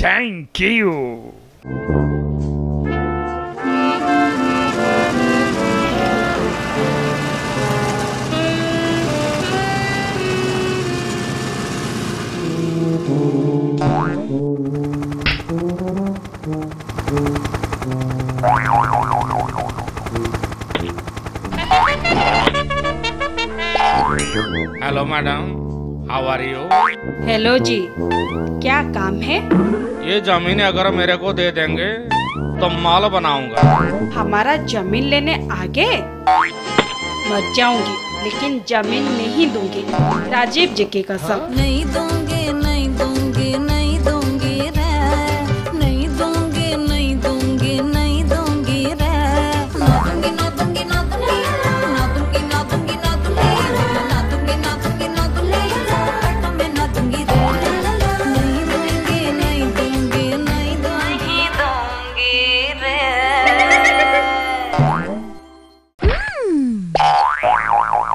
Thank you. Hello, madam. आर hello जी। क्या काम है? ये ज़मीन अगर मेरे को दे देंगे तो माल बनाऊँगा। हमारा ज़मीन लेने आगे? मर जाऊँगी लेकिन ज़मीन नहीं दूँगी। राजीव जी की कसम। नहीं दूँगी।